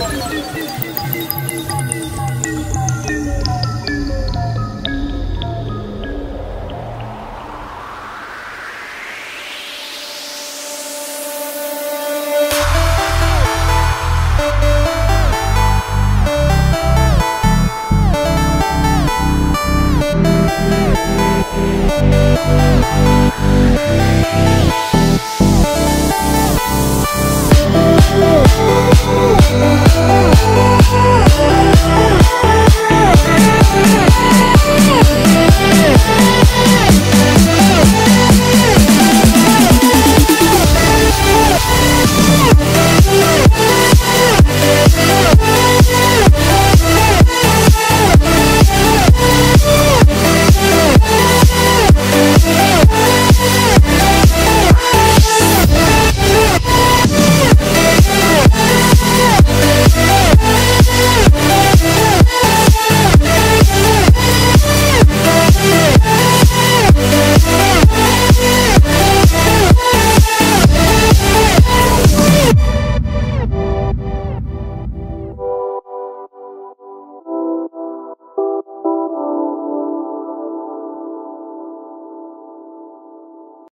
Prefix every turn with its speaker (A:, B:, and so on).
A: Let's go.